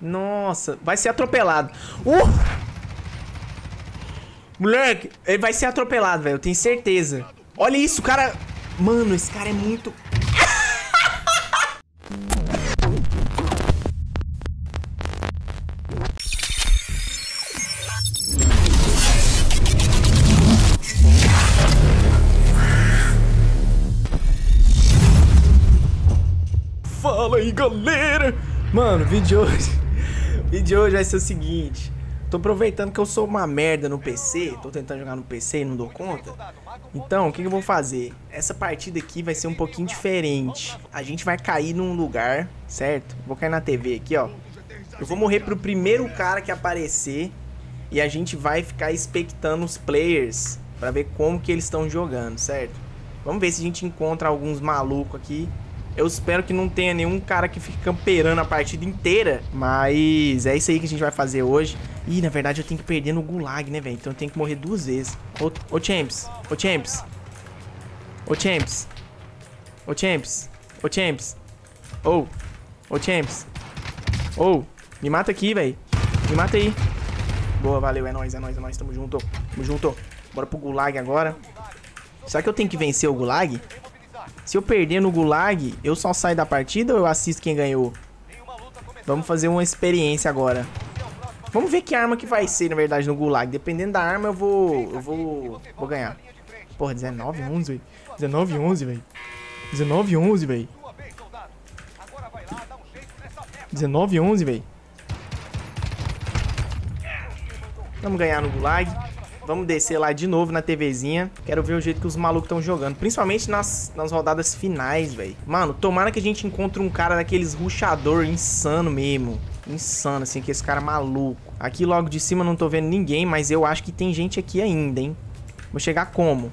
Nossa, vai ser atropelado. Uh! Moleque, ele vai ser atropelado, velho. Eu tenho certeza. Olha isso, cara. Mano, esse cara é muito. Fala aí, galera! Mano, o vídeo de hoje. O de hoje vai ser o seguinte. Tô aproveitando que eu sou uma merda no PC, tô tentando jogar no PC e não dou conta. Então, o que, que eu vou fazer? Essa partida aqui vai ser um pouquinho diferente. A gente vai cair num lugar, certo? Vou cair na TV aqui, ó. Eu vou morrer pro primeiro cara que aparecer e a gente vai ficar expectando os players pra ver como que eles estão jogando, certo? Vamos ver se a gente encontra alguns malucos aqui eu espero que não tenha nenhum cara que fique camperando a partida inteira. Mas é isso aí que a gente vai fazer hoje. Ih, na verdade eu tenho que perder no gulag, né, velho? Então eu tenho que morrer duas vezes. Ô, ô Champs, ô Champs. Ô Champs. Ô Champs. Ô Champs. Ô. Ô Champs. Ô. Me mata aqui, velho. Me mata aí. Boa, valeu. É nóis, é nóis, é nóis. Tamo junto. Tamo junto. Bora pro gulag agora. Será que eu tenho que vencer o gulag? Se eu perder no gulag, eu só saio da partida ou eu assisto quem ganhou? Vamos fazer uma experiência agora. Vamos ver que arma que vai ser, na verdade, no gulag. Dependendo da arma, eu vou... Eu vou... Vou ganhar. Porra, 19, 11, velho. 19, 11, velho. 19, 11, velho. 19, 11, velho. Vamos ganhar no gulag. Vamos descer lá de novo na TVzinha. Quero ver o jeito que os malucos estão jogando. Principalmente nas, nas rodadas finais, velho. Mano, tomara que a gente encontre um cara daqueles ruxador insano mesmo. Insano, assim, que esse cara é maluco. Aqui logo de cima não tô vendo ninguém, mas eu acho que tem gente aqui ainda, hein. Vou chegar como?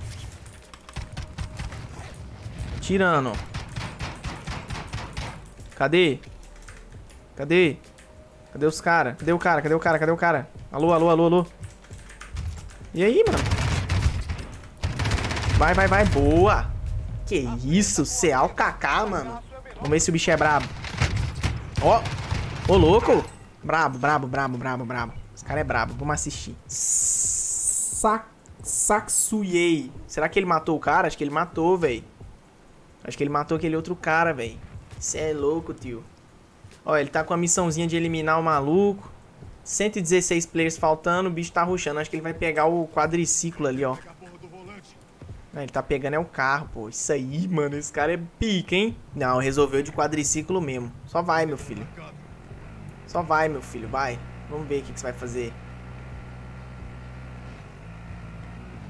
Tirando. Cadê? Cadê? Cadê os caras? Cadê o cara? Cadê o cara? Cadê o cara? Alô, alô, alô, alô. E aí, mano? Vai, vai, vai. Boa. Que isso? Ceal Kaká, mano. Vamos ver se o bicho é brabo. Ó. Ô, louco. Brabo, brabo, brabo, brabo, brabo. Esse cara é brabo. Vamos assistir. Sa Saksuyei. Será que ele matou o cara? Acho que ele matou, velho. Acho que ele matou aquele outro cara, velho. Você é louco, tio. Ó, ele tá com a missãozinha de eliminar o maluco. 116 players faltando, o bicho tá rushando. Acho que ele vai pegar o quadriciclo ali, ó. Ele tá pegando é o carro, pô. Isso aí, mano, esse cara é pica, hein? Não, resolveu de quadriciclo mesmo. Só vai, meu filho. Só vai, meu filho, vai. Vamos ver o que, que você vai fazer.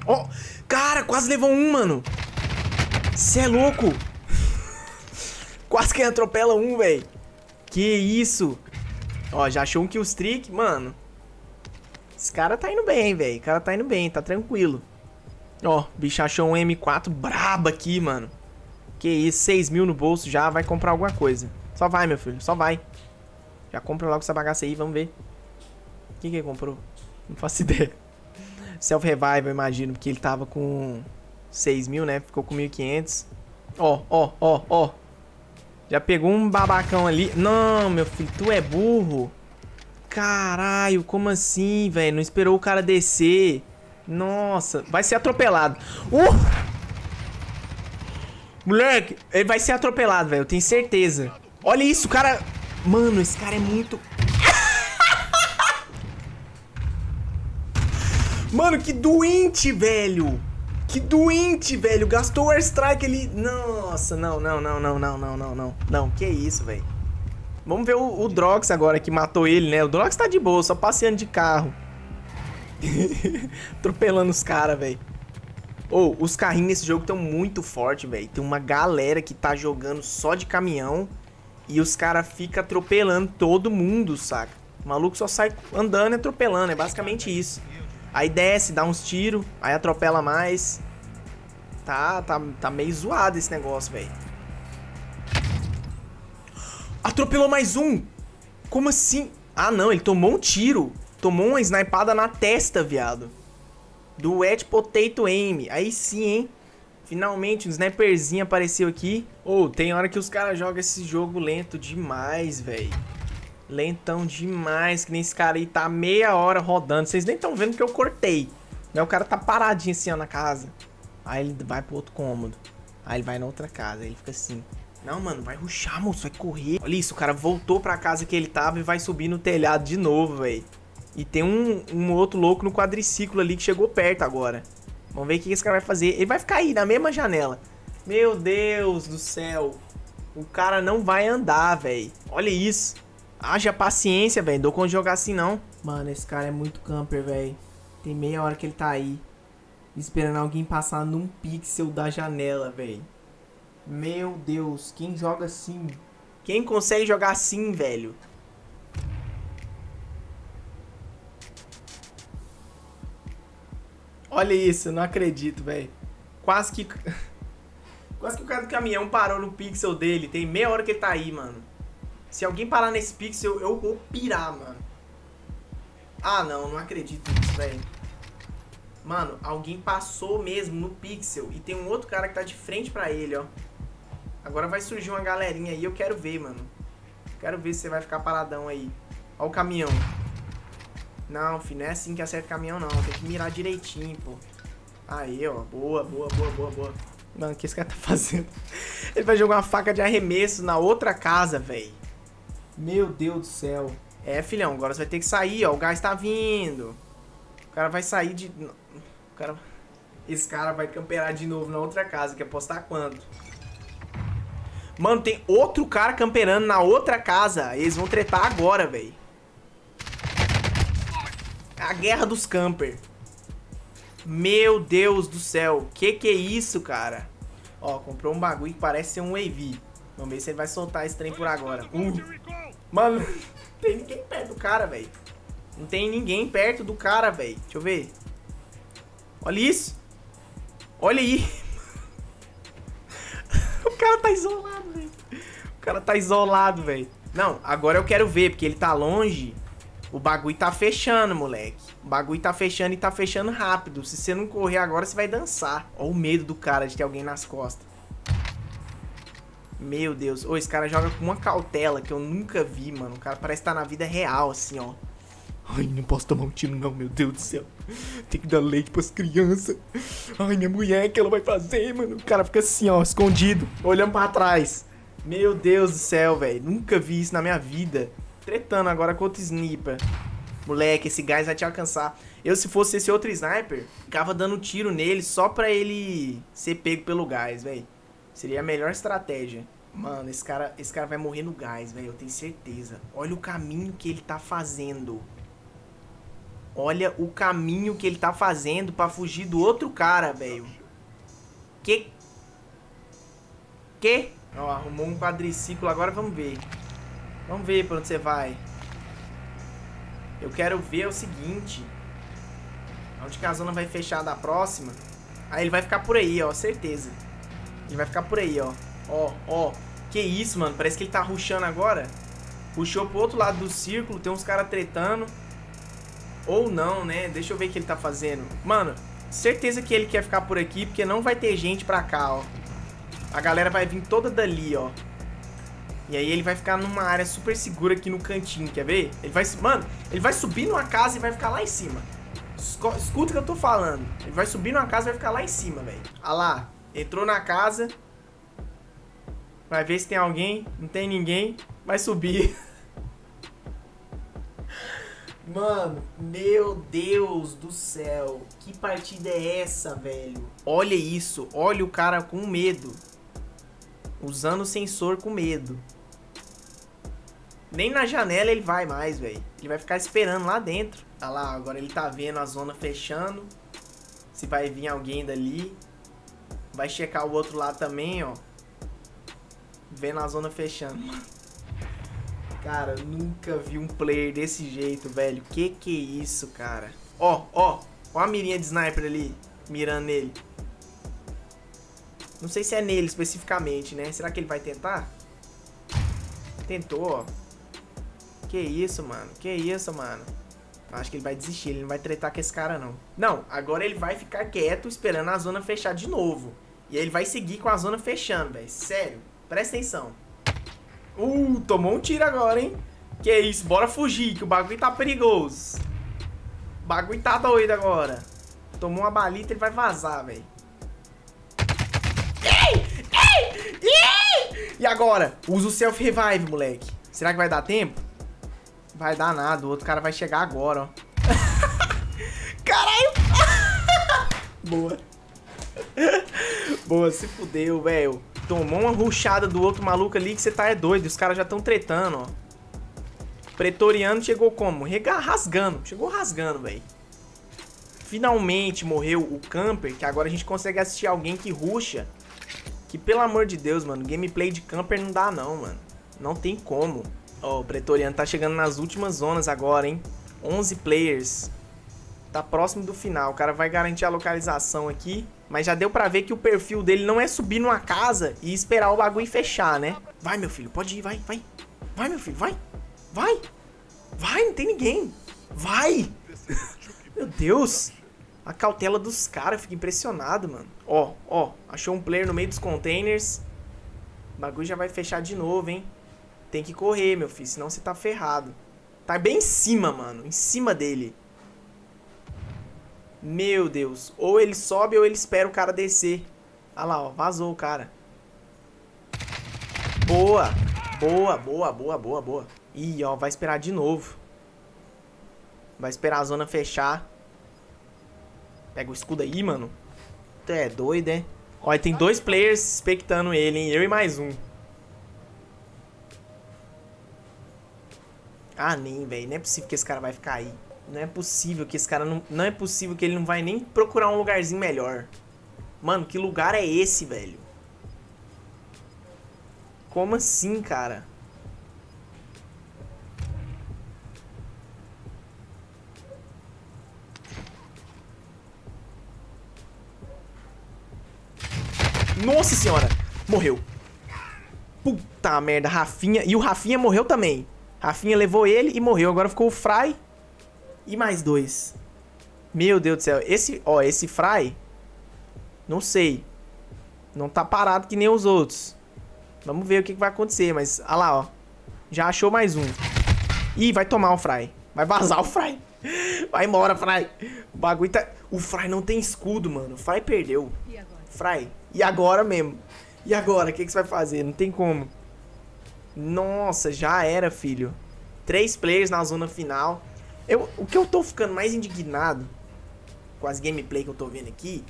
Ó, oh, cara, quase levou um, mano. Você é louco. quase que atropela um, velho. Que isso. Ó, já achou um killstreak, mano. Esse cara tá indo bem, velho. O cara tá indo bem, tá tranquilo. Ó, bicho achou um M4 braba aqui, mano. Que isso, 6 mil no bolso já, vai comprar alguma coisa. Só vai, meu filho, só vai. Já compra logo essa bagaça aí, vamos ver. O que que ele comprou? Não faço ideia. Self-revive, eu imagino, porque ele tava com 6 mil, né? Ficou com 1.500. Ó, ó, ó, ó. Já pegou um babacão ali. Não, meu filho, tu é burro. Caralho, como assim, velho? Não esperou o cara descer. Nossa, vai ser atropelado. Uh! Moleque, ele vai ser atropelado, velho. Eu tenho certeza. Olha isso, cara... Mano, esse cara é muito... Mano, que doente, velho. Que doente, velho. Gastou o airstrike ali. Nossa, não, não, não, não, não, não, não, não. Não, que isso, velho. Vamos ver o, o Drox agora que matou ele, né? O Drox tá de boa, só passeando de carro. Atropelando os caras, velho. Ou, oh, os carrinhos nesse jogo estão muito fortes, velho. Tem uma galera que tá jogando só de caminhão e os caras ficam atropelando todo mundo, saca? O maluco só sai andando e atropelando, é basicamente isso. Aí desce, dá uns tiros, aí atropela mais. Tá, tá, tá meio zoado esse negócio, velho. Atropelou mais um! Como assim? Ah, não, ele tomou um tiro. Tomou uma snipada na testa, viado. Do Wet Potato Aim. Aí sim, hein? Finalmente, um sniperzinho apareceu aqui. Ou, oh, tem hora que os caras jogam esse jogo lento demais, velho. Lentão demais, que nem esse cara aí tá meia hora rodando. Vocês nem estão vendo que eu cortei. Né? O cara tá paradinho assim ó, na casa. Aí ele vai pro outro cômodo. Aí ele vai na outra casa. Aí ele fica assim. Não, mano, vai ruxar, moço, vai correr. Olha isso, o cara voltou pra casa que ele tava e vai subir no telhado de novo, velho. E tem um, um outro louco no quadriciclo ali que chegou perto agora. Vamos ver o que esse cara vai fazer. Ele vai ficar aí, na mesma janela. Meu Deus do céu. O cara não vai andar, velho. Olha isso. Haja paciência, velho. Dou com jogar assim, não. Mano, esse cara é muito camper, velho. Tem meia hora que ele tá aí. Esperando alguém passar num pixel da janela, velho. Meu Deus, quem joga assim? Quem consegue jogar assim, velho? Olha isso, não acredito, velho. Quase que... Quase que o cara do caminhão parou no pixel dele. Tem meia hora que ele tá aí, mano. Se alguém parar nesse pixel, eu vou pirar, mano. Ah, não, não acredito nisso, velho. Mano, alguém passou mesmo no pixel. E tem um outro cara que tá de frente pra ele, ó. Agora vai surgir uma galerinha aí, eu quero ver, mano. Quero ver se você vai ficar paradão aí. Ó o caminhão. Não, filho, não é assim que acerta o caminhão, não. Tem que mirar direitinho, pô. Aí, ó. Boa, boa, boa, boa, boa. Mano, o que esse cara tá fazendo? Ele vai jogar uma faca de arremesso na outra casa, velho. Meu Deus do céu. É, filhão, agora você vai ter que sair, ó. O gás tá vindo. O cara vai sair de... O cara... Esse cara vai camperar de novo na outra casa. Quer postar quanto? Mano, tem outro cara camperando na outra casa. Eles vão tretar agora, velho. A guerra dos camper. Meu Deus do céu. Que que é isso, cara? Ó, comprou um bagulho que parece ser um AV. Vamos ver se ele vai soltar esse trem por agora. Uh. Mano, tem ninguém perto do cara, velho. Não tem ninguém perto do cara, velho. Deixa eu ver. Olha isso. Olha aí. o cara tá isolado, velho. O cara tá isolado, velho. Não, agora eu quero ver, porque ele tá longe. O bagulho tá fechando, moleque. O bagulho tá fechando e tá fechando rápido. Se você não correr agora, você vai dançar. Olha o medo do cara de ter alguém nas costas. Meu Deus. Ô, esse cara joga com uma cautela que eu nunca vi, mano. O cara parece estar tá na vida real, assim, ó. Ai, não posso tomar um tiro não, meu Deus do céu. Tem que dar leite pras crianças. Ai, minha mulher, o que ela vai fazer, mano? O cara fica assim, ó, escondido, olhando pra trás. Meu Deus do céu, velho. Nunca vi isso na minha vida. Tretando agora com outro sniper. Moleque, esse gás vai te alcançar. Eu, se fosse esse outro sniper, ficava dando tiro nele só pra ele ser pego pelo gás, velho. Seria a melhor estratégia. Mano, esse cara, esse cara vai morrer no gás, velho. Eu tenho certeza. Olha o caminho que ele tá fazendo. Olha o caminho que ele tá fazendo pra fugir do outro cara, velho. Que? Que? Ó, arrumou um quadriciclo. Agora vamos ver. Vamos ver pra onde você vai. Eu quero ver o seguinte. Onde que a zona vai fechar da próxima. Aí ele vai ficar por aí, ó. Certeza. Ele vai ficar por aí, ó. Ó, ó. Que isso, mano. Parece que ele tá ruxando agora. Puxou pro outro lado do círculo. Tem uns caras tretando. Ou não, né? Deixa eu ver o que ele tá fazendo. Mano, certeza que ele quer ficar por aqui. Porque não vai ter gente pra cá, ó. A galera vai vir toda dali, ó. E aí ele vai ficar numa área super segura aqui no cantinho, quer ver? Ele vai, mano, ele vai subir numa casa e vai ficar lá em cima. Escuta o que eu tô falando. Ele vai subir numa casa e vai ficar lá em cima, velho. Olha lá, entrou na casa. Vai ver se tem alguém. Não tem ninguém. Vai subir. Mano, meu Deus do céu. Que partida é essa, velho? Olha isso. Olha o cara com medo. Usando o sensor com medo. Nem na janela ele vai mais, velho. Ele vai ficar esperando lá dentro. Olha lá, agora ele tá vendo a zona fechando. Se vai vir alguém dali. Vai checar o outro lado também, ó. Vendo a zona fechando. Cara, nunca vi um player desse jeito, velho. Que que é isso, cara? Ó, ó. Ó a mirinha de sniper ali. Mirando nele. Não sei se é nele especificamente, né? Será que ele vai tentar? Tentou, ó. Que isso, mano? Que isso, mano? Acho que ele vai desistir, ele não vai tretar com esse cara, não. Não, agora ele vai ficar quieto esperando a zona fechar de novo. E aí ele vai seguir com a zona fechando, velho. Sério. Presta atenção. Uh, tomou um tiro agora, hein? Que isso, bora fugir, que o bagulho tá perigoso. O bagulho tá doido agora. Tomou uma balita, ele vai vazar, velho. E agora? Usa o self-revive, moleque. Será que vai dar tempo? Vai dar nada, o outro cara vai chegar agora, ó. Caralho! Boa. Boa, se fudeu, velho. Tomou uma ruchada do outro maluco ali que você tá é doido. Os caras já estão tretando, ó. Pretoriano chegou como? Rega rasgando. Chegou rasgando, velho. Finalmente morreu o camper, que agora a gente consegue assistir alguém que ruxa. Que, pelo amor de Deus, mano, gameplay de camper não dá não, mano. Não tem como. Ó, o Pretoriano tá chegando nas últimas zonas agora, hein. 11 players. Tá próximo do final. O cara vai garantir a localização aqui. Mas já deu pra ver que o perfil dele não é subir numa casa e esperar o bagulho fechar, né? Vai, meu filho, pode ir, vai, vai. Vai, meu filho, vai. Vai. Vai, não tem ninguém. Vai. meu Deus. A cautela dos caras, fico impressionado, mano. Ó, ó, achou um player no meio dos containers. O bagulho já vai fechar de novo, hein? Tem que correr, meu filho, senão você tá ferrado. Tá bem em cima, mano. Em cima dele. Meu Deus. Ou ele sobe ou ele espera o cara descer. Olha lá, ó. Vazou o cara. Boa. Boa, boa, boa, boa, boa. Ih, ó. Vai esperar de novo. Vai esperar a zona fechar. Pega o escudo aí, mano. Tu é doido, é? Olha, tem dois players expectando ele, hein? Eu e mais um. Ah, nem, velho. Não é possível que esse cara vai ficar aí. Não é possível que esse cara não... Não é possível que ele não vai nem procurar um lugarzinho melhor. Mano, que lugar é esse, velho? Como assim, cara? Nossa senhora! Morreu. Puta merda, Rafinha. E o Rafinha morreu também. Rafinha levou ele e morreu. Agora ficou o Fry e mais dois. Meu Deus do céu. Esse, ó, esse Fry... Não sei. Não tá parado que nem os outros. Vamos ver o que, que vai acontecer. Mas, olha lá, ó. Já achou mais um. Ih, vai tomar o Fry. Vai vazar o Fry. Vai embora, Fry. O bagulho tá... O Fry não tem escudo, mano. O Fry perdeu. E agora? Fry. E agora mesmo? E agora? O que, que você vai fazer? Não tem como. Nossa, já era, filho. Três players na zona final. Eu, o que eu tô ficando mais indignado com as gameplay que eu tô vendo aqui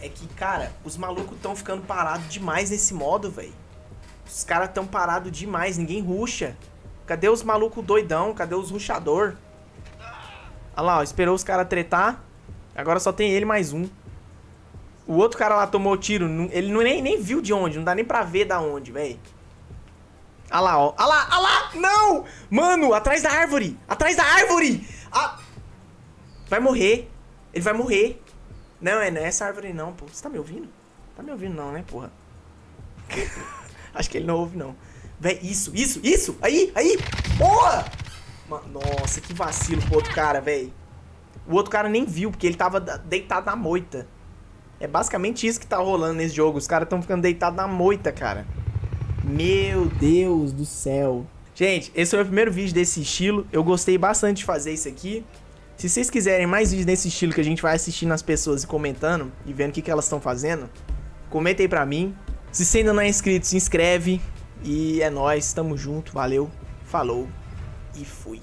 é que, cara, os malucos tão ficando parados demais nesse modo, velho. Os caras tão parados demais, ninguém ruxa. Cadê os malucos doidão? Cadê os ruxador? Olha lá, ó, esperou os caras tretar. Agora só tem ele mais um. O outro cara lá tomou tiro, ele não, nem, nem viu de onde, não dá nem pra ver da onde, velho. Olha lá, ó. Olha lá, olha lá! Não! Mano, atrás da árvore! Atrás da árvore! Ah! Vai morrer. Ele vai morrer. Não, é, não é essa árvore não, pô. Você tá me ouvindo? Tá me ouvindo não, né, porra? Acho que ele não ouve, não. Véi, isso, isso, isso! Aí, aí! Boa! Nossa, que vacilo pro outro cara, véi. O outro cara nem viu, porque ele tava deitado na moita. É basicamente isso que tá rolando nesse jogo. Os caras tão ficando deitados na moita, cara. Meu Deus do céu. Gente, esse foi o primeiro vídeo desse estilo. Eu gostei bastante de fazer isso aqui. Se vocês quiserem mais vídeos desse estilo que a gente vai assistindo as pessoas e comentando e vendo o que, que elas estão fazendo, comenta aí pra mim. Se você ainda não é inscrito, se inscreve. E é nóis, tamo junto, valeu, falou e fui.